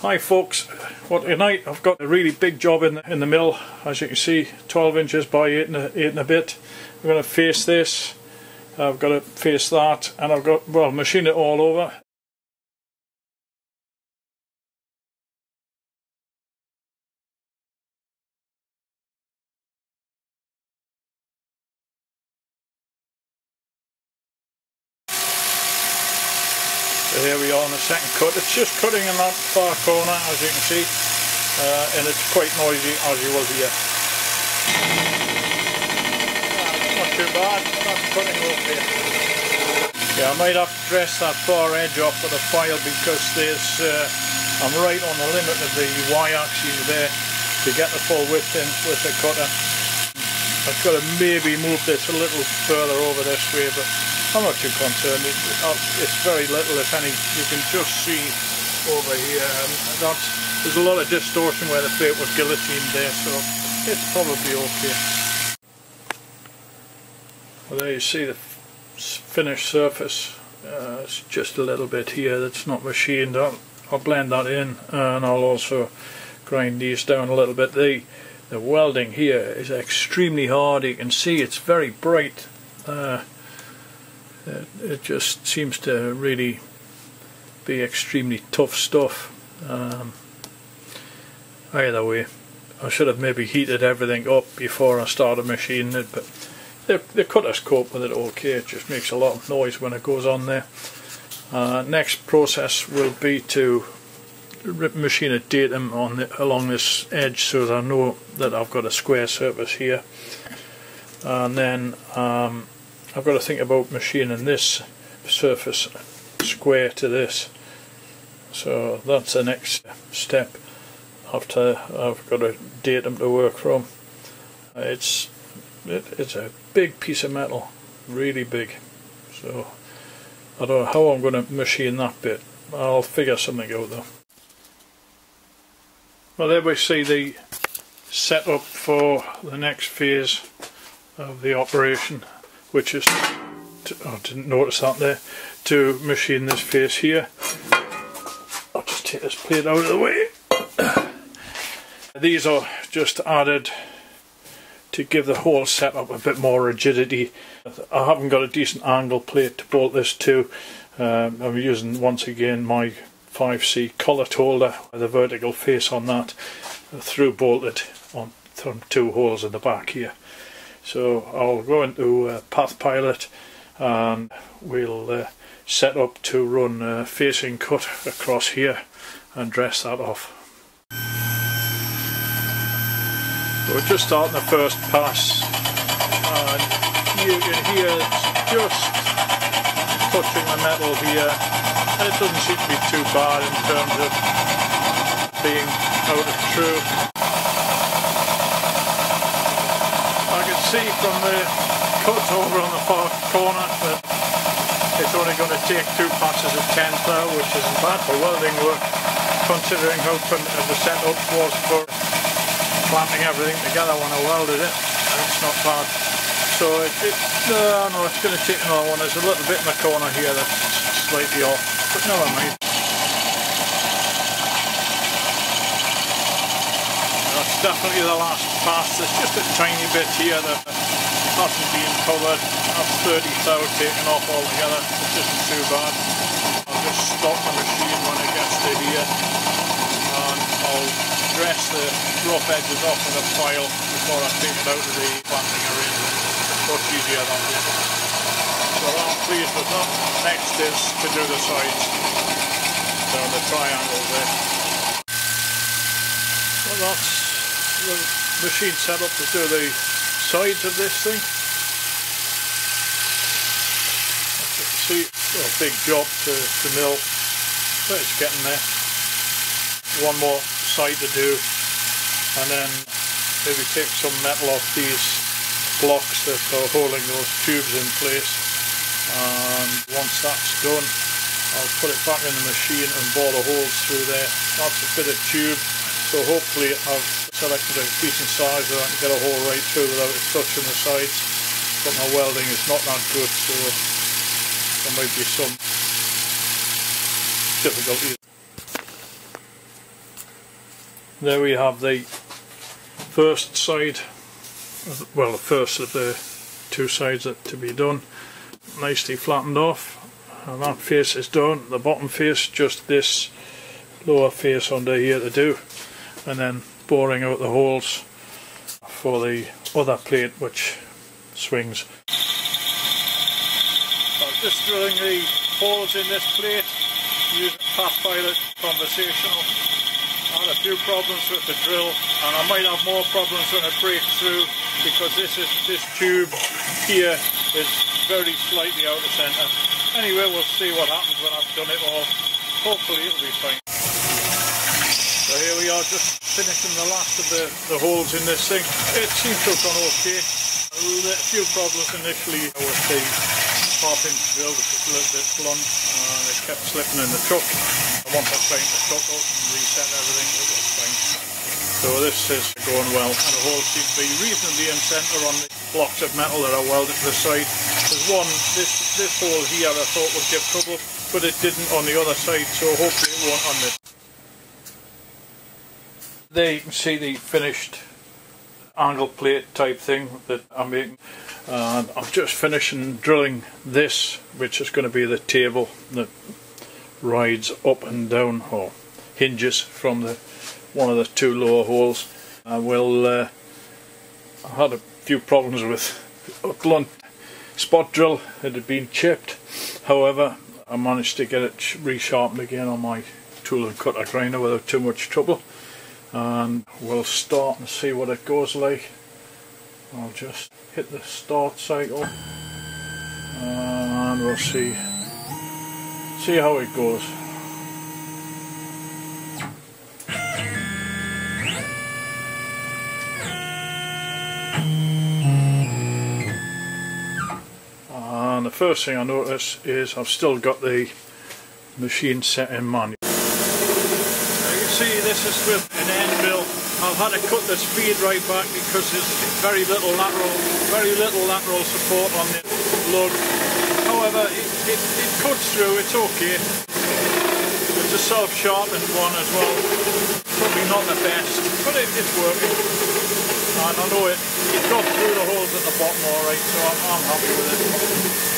Hi folks, well tonight I've got a really big job in the, in the mill as you can see 12 inches by 8 and a, 8 and a bit. I'm going to face this, I've got to face that and I've got, well machine it all over. So here we are on the second cut. It's just cutting in that far corner as you can see uh, and it's quite noisy as you will hear. Not too bad, not cutting okay. Yeah, I might have to dress that far edge off with a file because there's uh, I'm right on the limit of the y-axis there to get the full width in with the cutter. I've got to maybe move this a little further over this way but I'm not too concerned. It, it's very little, if any. You can just see over here. Um, that's, there's a lot of distortion where the plate was guillotined there, so it's probably okay. Well, there you see the finished surface. Uh, it's just a little bit here that's not machined. I'll, I'll blend that in, and I'll also grind these down a little bit. The the welding here is extremely hard. You can see it's very bright. Uh, it, it just seems to really be extremely tough stuff. Um, either way, I should have maybe heated everything up before I started machining it, but the, the cutters cope with it okay, it just makes a lot of noise when it goes on there. Uh, next process will be to machine a datum on the, along this edge so that I know that I've got a square surface here. And then um, I've got to think about machining this surface square to this. So that's the next step after I've got a datum to work from. It's it, it's a big piece of metal really big. So I don't know how I'm going to machine that bit. I'll figure something out though well there we see the setup for the next phase of the operation which is, to, oh, I didn't notice that there, to machine this face here. I'll just take this plate out of the way. These are just added to give the whole setup a bit more rigidity. I haven't got a decent angle plate to bolt this to. Um, I'm using once again my 5C collet holder with a vertical face on that through bolted on from two holes in the back here. So I'll go into uh, PathPilot and we'll uh, set up to run a facing cut across here and dress that off. we're just starting the first pass and you can hear it's just touching the metal here and it doesn't seem to be too bad in terms of being out of true. I can see from the cut over on the far corner that it's only going to take two passes of 10 thou, which isn't bad for welding work, considering how primitive the setup was for clamping everything together when I welded it. It's not bad. So it, it uh, no, it's going to take another one. There's a little bit in the corner here that's slightly off, never mind. That's definitely the last pass. There's just a tiny bit here that hasn't been covered. That's 30 thou taken off altogether. It isn't too bad. I'll just stop the machine when it gets to here and I'll dress the rough edges off with a file before I take it out of the clamping arrangement. Much easier that way. So I'm pleased with that. Next is to do the sides. So the triangle there. Well that's the machine set up to do the sides of this thing. See, a big job to, to mill, but it's getting there. One more side to do, and then maybe take some metal off these blocks that are holding those tubes in place. And once that's done, I'll put it back in the machine and bore the holes through there. That's a bit of tube, so hopefully I've selected a decent size where I can get a hole right through without it touching the sides. But my welding is not that good, so there might be some difficulties. there we have the first side well the first of the two sides that to be done nicely flattened off. And that face is done. The bottom face just this lower face under here to do. And then boring out the holes for the other plate which swings. I'm just drilling the holes in this plate. Using Pathfinder conversational. I had a few problems with the drill and I might have more problems when it breaks through because this is this tube here is very slightly out of centre. Anyway we'll see what happens when I've done it all. Hopefully it'll be fine. So here we are just finishing the last of the, the holes in this thing. It seems to have gone okay. A few problems initially with the half inch drill, which is a little bit blunt and it kept slipping in the chuck. I want to clean the chuck up and reset everything. So this is going well and the holes seem to be reasonably in centre on the blocks of metal that are welded to the side. There's one, this, this hole here I thought would give trouble, but it didn't on the other side, so hopefully it won't on this. There you can see the finished angle plate type thing that I'm making. I'm just finishing drilling this, which is going to be the table that rides up and down or hinges from the one of the two lower holes. I will. Uh, I had a few problems with a blunt spot drill. It had been chipped. However, I managed to get it resharpened again on my tool and cutter grinder without too much trouble and we'll start and see what it goes like I'll just hit the start cycle and we'll see see how it goes first thing I notice is I've still got the machine set in manual You can see this is with an end mill. I've had to cut the speed right back because there's very little lateral, very little lateral support on the lug. However, it, it, it cuts through, it's okay. It's a self-sharpened one as well. Probably not the best, but it, it's working. And I know it, it got through the holes at the bottom alright, so I'm, I'm happy with it.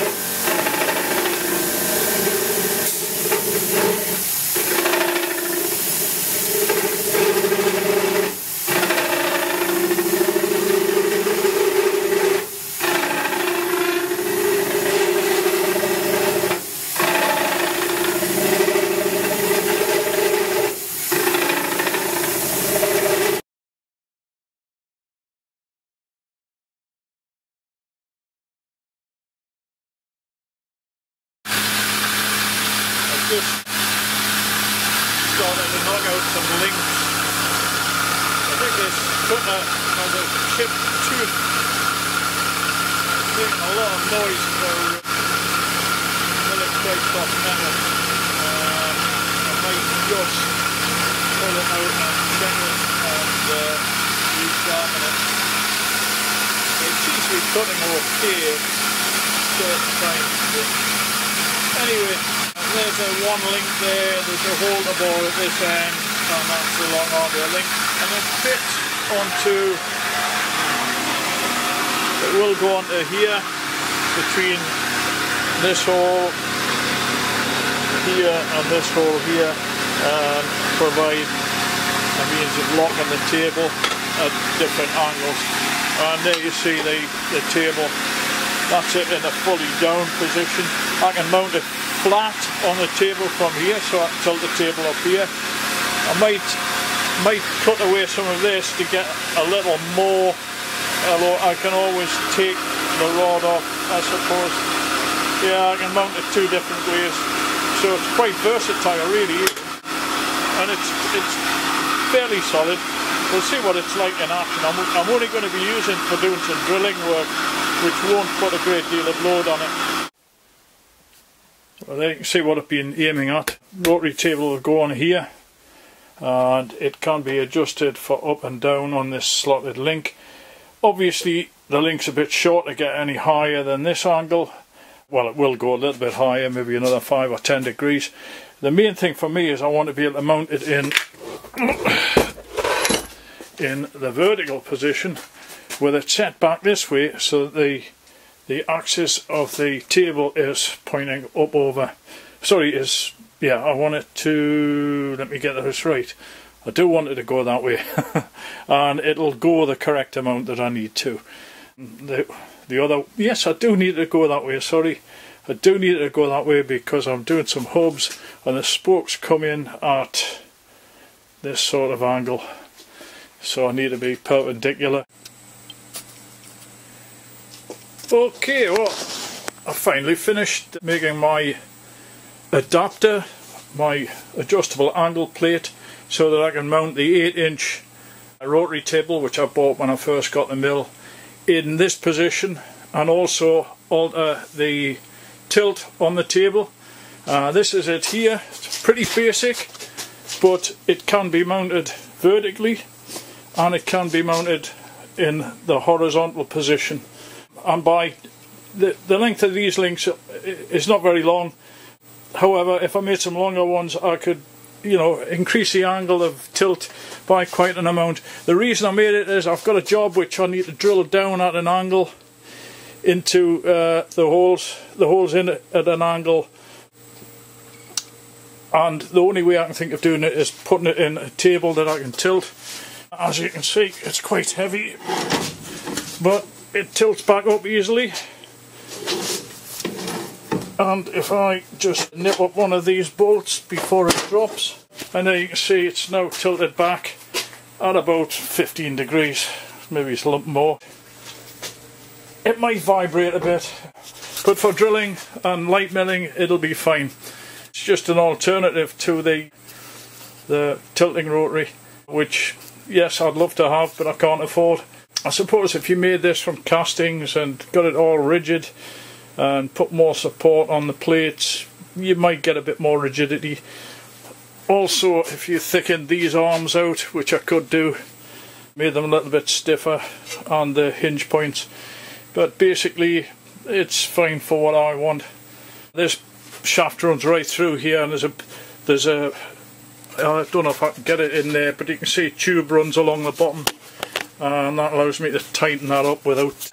Making a lot of noise for quite soft metal. Um, I might just pull it out and it and uh, resharpen it. It seems to be cutting okay certain times. Anyway, there's a one link there, there's a holder ball at this end, and that's the long hardware link, and it fits onto, it will go onto here, between this hole here and this hole here, and provide a means of locking the table at different angles. And there you see the, the table that's it in a fully down position. I can mount it flat on the table from here, so I tilt the table up here. I might might cut away some of this to get a little more, although I can always take the rod off, I suppose. Yeah, I can mount it two different ways. So it's quite versatile really, and it's, it's fairly solid. We'll see what it's like in action. I'm, I'm only going to be using it for doing some drilling work which won't put a great deal of load on it. Well there you can see what I've been aiming at. Rotary table will go on here and it can be adjusted for up and down on this slotted link. Obviously the link's a bit short to get any higher than this angle. Well it will go a little bit higher maybe another 5 or 10 degrees. The main thing for me is I want to be able to mount it in in the vertical position with it set back this way so that the the axis of the table is pointing up over. Sorry is yeah I want it to let me get this right I do want it to go that way. And it'll go the correct amount that I need to. The, the other yes I do need it to go that way sorry. I do need it to go that way because I'm doing some hubs and the spokes come in at this sort of angle. So I need to be perpendicular. Okay well I finally finished making my adapter my adjustable angle plate so that I can mount the 8 inch rotary table which I bought when I first got the mill in this position and also alter the tilt on the table. Uh, this is it here. It's pretty basic but it can be mounted vertically and it can be mounted in the horizontal position. And by the, the length of these links is not very long however if I made some longer ones I could you know increase the angle of tilt by quite an amount. The reason I made it is I've got a job which I need to drill down at an angle into uh, the holes the holes in it at an angle. And the only way I can think of doing it is putting it in a table that I can tilt. As you can see it's quite heavy but it tilts back up easily and if I just nip up one of these bolts before it drops and then you can see it's now tilted back at about 15 degrees maybe it's a little more. It might vibrate a bit but for drilling and light milling it'll be fine. It's just an alternative to the the tilting rotary which yes I'd love to have but I can't afford. I suppose if you made this from castings and got it all rigid and put more support on the plates. You might get a bit more rigidity. Also if you thicken these arms out which I could do made them a little bit stiffer on the hinge points. But basically it's fine for what I want. This shaft runs right through here and there's a there's a I don't know if I can get it in there but you can see tube runs along the bottom and that allows me to tighten that up without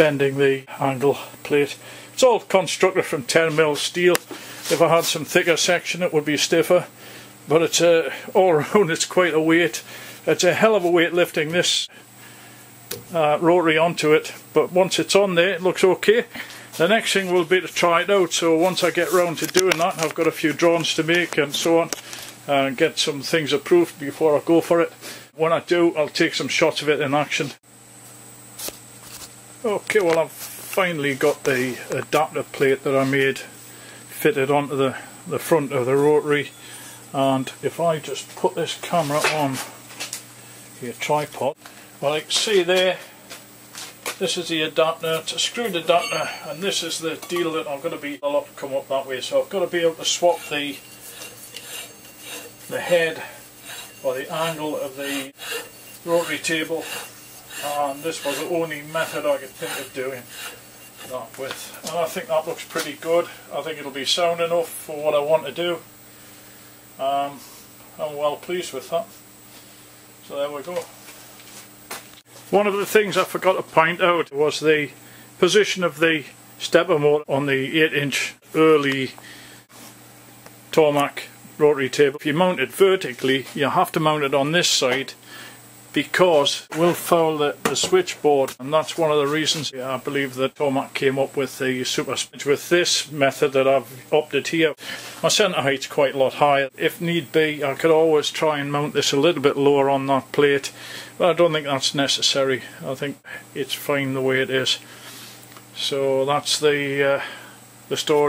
bending the angle plate. It's all constructed from 10mm steel. If I had some thicker section it would be stiffer but it's uh, all around it's quite a weight. It's a hell of a weight lifting this uh, rotary onto it but once it's on there it looks okay. The next thing will be to try it out so once I get round to doing that I've got a few drawings to make and so on and get some things approved before I go for it. When I do, I'll take some shots of it in action. Okay, well I've finally got the adapter plate that I made fitted onto the, the front of the rotary. And if I just put this camera on your tripod, well you can see there? This is the adapter, it's a screwed adapter and this is the deal that I'm going to be, I'll have to come up that way. So I've got to be able to swap the the head or the angle of the rotary table and this was the only method I could think of doing that with and I think that looks pretty good. I think it'll be sound enough for what I want to do. Um, I'm well pleased with that. So there we go. One of the things I forgot to point out was the position of the stepper motor on the 8 inch early Tormach rotary table. If you mount it vertically, you have to mount it on this side because we'll foul the, the switchboard and that's one of the reasons I believe that Tormach came up with the super switch with this method that I've opted here. My centre height's quite a lot higher. If need be I could always try and mount this a little bit lower on that plate but I don't think that's necessary. I think it's fine the way it is. So that's the uh, the story.